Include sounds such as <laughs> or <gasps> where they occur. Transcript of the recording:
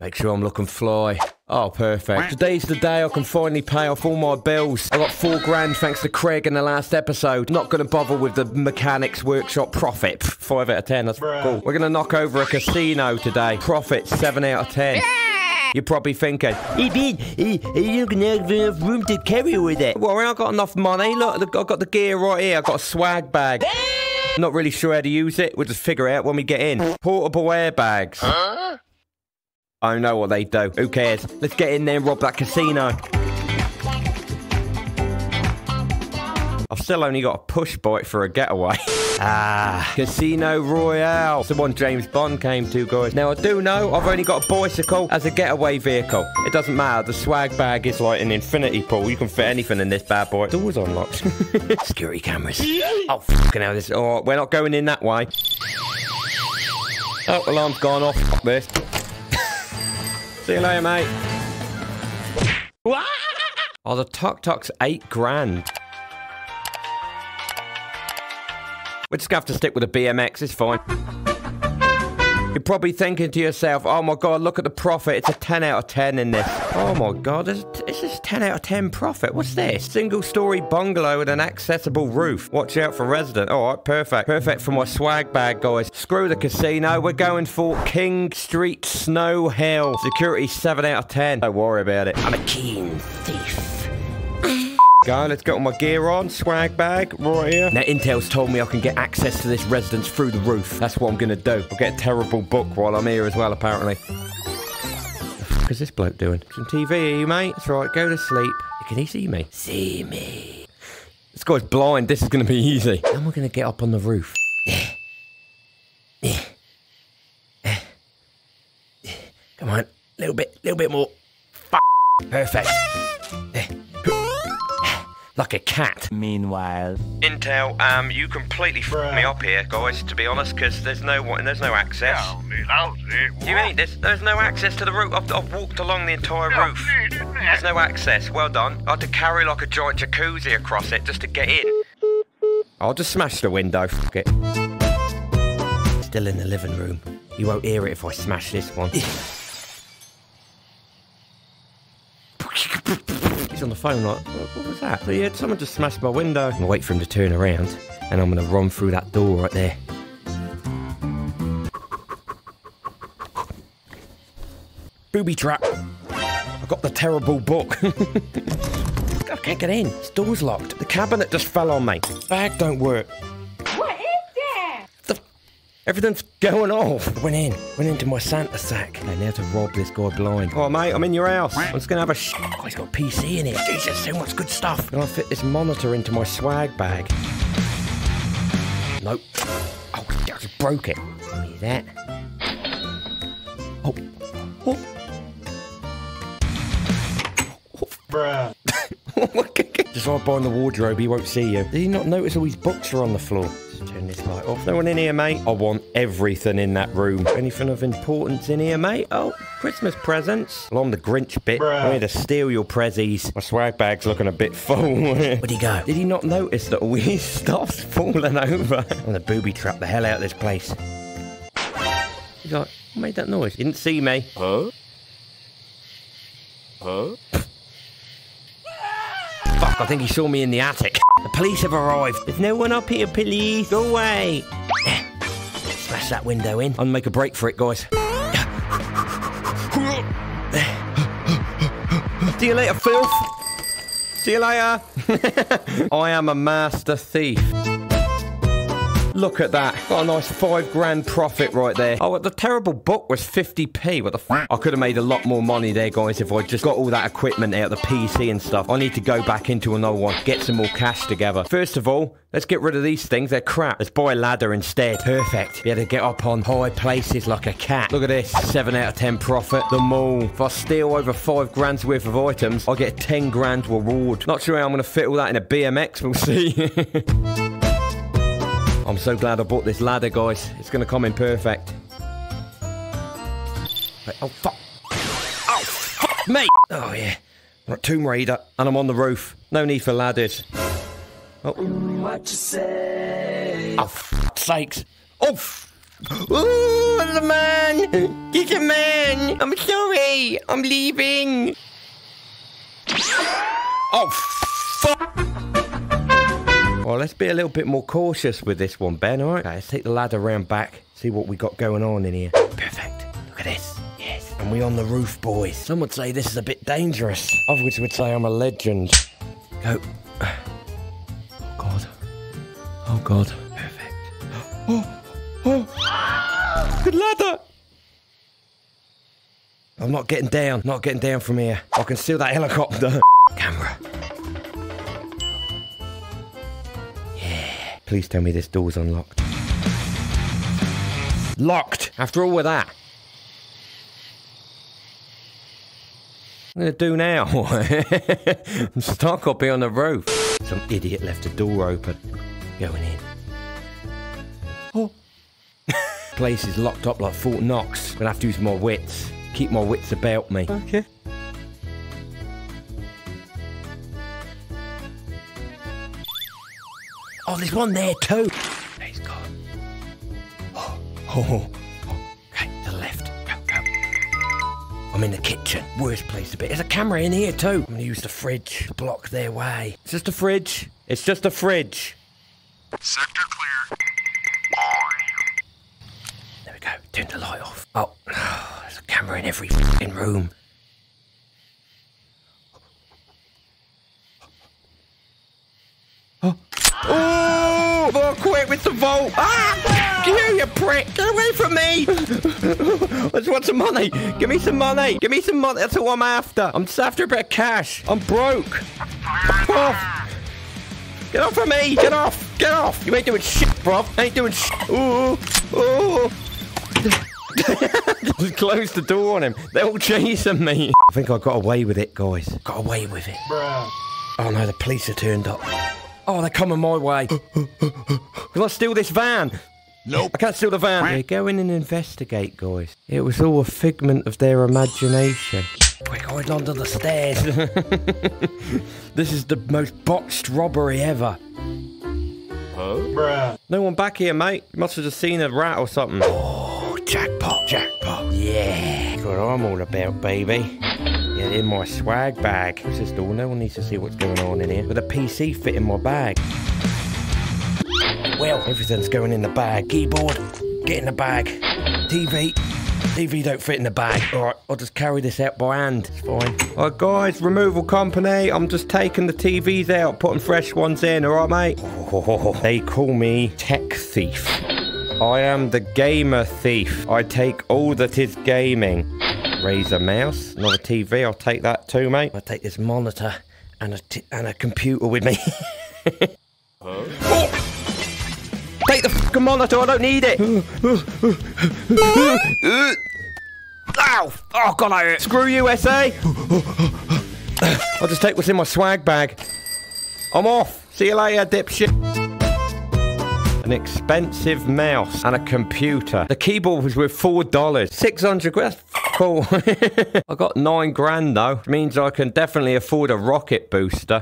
Make sure I'm looking fly. Oh, perfect. Today's the day I can finally pay off all my bills. I got four grand thanks to Craig in the last episode. Not going to bother with the mechanics workshop profit. Pff, Five out of ten, that's cool. We're going to knock over a casino today. Profit, seven out of ten. You're probably thinking, hey, Ben, hey, you don't have enough room to carry with it. Well, I ain't got enough money. Look, I've got the gear right here. I've got a swag bag. Not really sure how to use it. We'll just figure it out when we get in. Portable airbags. I know what they do. Who cares? Let's get in there and rob that casino. I've still only got a push bike for a getaway. <laughs> ah, Casino Royale. It's the one James Bond came to, guys. Now, I do know I've only got a bicycle as a getaway vehicle. It doesn't matter. The swag bag is like an infinity pool. You can fit anything in this bad boy. Doors unlocked. <laughs> Security cameras. Oh, fucking hell. This. Oh, we're not going in that way. Oh, alarm's gone off. Fuck this. See you later, mate. Oh, the tuk tuk's eight grand. We're just gonna have to stick with the BMX, it's fine. You're probably thinking to yourself, oh my god, look at the profit. It's a 10 out of 10 in this. Oh my god, this this is 10 out of 10 profit. What's this? Single story bungalow with an accessible roof. Watch out for resident. All right, perfect. Perfect for my swag bag, guys. Screw the casino. We're going for King Street Snow Hill. Security 7 out of 10. Don't worry about it. I'm a keen thief. Go, let's get all my gear on. Swag bag, right here. Now, Intel's told me I can get access to this residence through the roof. That's what I'm gonna do. I'll get a terrible book while I'm here as well, apparently. The fuck is this bloke doing? Some TV here, mate. That's right, go to sleep. Can he see me? See me. This guy's blind. This is gonna be easy. How am I gonna get up on the roof? Cat. Meanwhile, Intel, um, you completely fucked me up here, guys. To be honest, because there's no one, there's no access. You mean there's there's no access to the roof? I've, I've walked along the entire roof. There's no access. Well done. I had to carry like a giant jacuzzi across it just to get in. I'll just smash the window. Fuck it. Still in the living room. You won't hear it if I smash this one. <laughs> He's on the phone like, what, was that? So yeah, someone just smashed my window. I'm gonna wait for him to turn around, and I'm gonna run through that door right there. Booby trap. I got the terrible book. <laughs> I can't get in. This door's locked. The cabinet just fell on me. Bag don't work. Everything's going off. I went in, went into my Santa sack. I now to rob this guy blind. Oh, mate, I'm in your house. I'm just gonna have a sh. Oh, he's got a PC in it. Jesus, so much good stuff. Can I fit this monitor into my swag bag? Nope. Oh, I just broke it. Give me that. Oh. Oh. Bruh. <laughs> Just hide behind the wardrobe, he won't see you. Did he not notice all his books are on the floor? Off. No one in here, mate. I want everything in that room. Anything of importance in here, mate? Oh, Christmas presents. Well, I'm the Grinch bit. Bruh. I'm here to steal your prezzies. My swag bag's looking a bit full. <laughs> Where'd he go? Did he not notice that all his <laughs> stuff's fallen over? I'm gonna booby trap the hell out of this place. He's like, who made that noise? He didn't see me. huh? Huh? Fuck, I think he saw me in the attic. The police have arrived. There's no one up here, police. Go away. <sighs> Smash that window in. I'll make a break for it, guys. See you later, filth. See you later. <laughs> I am a master thief. Look at that. Got a nice five grand profit right there. Oh, the terrible book was 50p. What the f? I could have made a lot more money there, guys, if I just got all that equipment out, the PC and stuff. I need to go back into another one, get some more cash together. First of all, let's get rid of these things. They're crap. Let's buy a ladder instead. Perfect. Be able to get up on high places like a cat. Look at this. 7 out of 10 profit. The mall. If I steal over 5 grand's worth of items, I get a 10 grand reward. Not sure how I'm going to fit all that in a BMX. We'll see. <laughs> I'm so glad I bought this ladder, guys. It's going to come in perfect. Wait, oh, fuck. Oh, fuck me! Oh, yeah. I'm at Tomb Raider, and I'm on the roof. No need for ladders. Oh. What you say? Oh, fuck's sakes. Oh, f- Ooh, the man! It's a man! I'm sorry! I'm leaving! Oh, let's be a little bit more cautious with this one, Ben, alright? Okay, let's take the ladder round back, see what we got going on in here. Perfect. Look at this. Yes. And we on the roof, boys. Some would say this is a bit dangerous. Others would say I'm a legend. Go. Oh, <sighs> God. Oh, God. Perfect. <gasps> Oh, oh. Good ladder. I'm not getting down. Not getting down from here. I can steal that helicopter. <laughs> Camera. Please tell me this door's unlocked. Locked. After all of that. What am I gonna do now? <laughs> I'm stuck up here on the roof. Some idiot left the door open. Going in. Oh. <laughs> Place is locked up like Fort Knox. Gonna have to use my wits. Keep my wits about me. Okay. Oh, there's one there too. He's gone. Oh, oh, oh. Okay, to the left. Go, go. I'm in the kitchen. Worst place to be. There's a camera in here too. I'm gonna use the fridge to block their way. It's just a fridge. It's just a fridge. Sector clear. There we go. Turn the light off. Oh, <sighs> there's a camera in every fing room. Oh. Oh! More quick with the vault! Ah! You, you prick! Get away from me! <laughs> I just want some money! Give me some money! Give me some money! That's all I'm after! I'm just after a bit of cash! I'm broke! Get off! Get off of me! Get off! Get off! You ain't doing shit, bro! Ain't doing shit! Ooh! Ooh! <laughs> Just close the door on him. They're all chasing me. I think I got away with it, guys. Got away with it. Bruh. Oh no, the police are turned up. Oh, they're coming my way. Can I steal this van? Nope. I can't steal the van. Yeah, go in and investigate, guys. It was all a figment of their imagination. We're going under the stairs. <laughs> this is the most botched robbery ever. Bruh. No one back here, mate. You must have just seen a rat or something. Oh, jackpot, jackpot. Yeah. That's what I'm all about, baby. Yeah, in my swag bag. What's this door? No one needs to see what's going on in here. With a PC fit in my bag. Well, everything's going in the bag. Keyboard, get in the bag. TV, TV don't fit in the bag. All right, I'll just carry this out by hand. It's fine. All right, guys, removal company. I'm just taking the TVs out, putting fresh ones in. All right, mate? <laughs> They call me Tech Thief. I am the gamer thief. I take all that is gaming. Razer mouse, another TV. I'll take that too, mate. I'll take this monitor and a, t- and a computer with me. Oh! <laughs> Take the fucking monitor. I don't need it. Ow! Oh god, I hurt. Screw USA! I'll just take what's in my swag bag. I'm off. See you later, dipshit. An expensive mouse and a computer. The keyboard was worth four dollars. Six hundred quid. Cool. <laughs> I got nine grand though. Means I can definitely afford a rocket booster.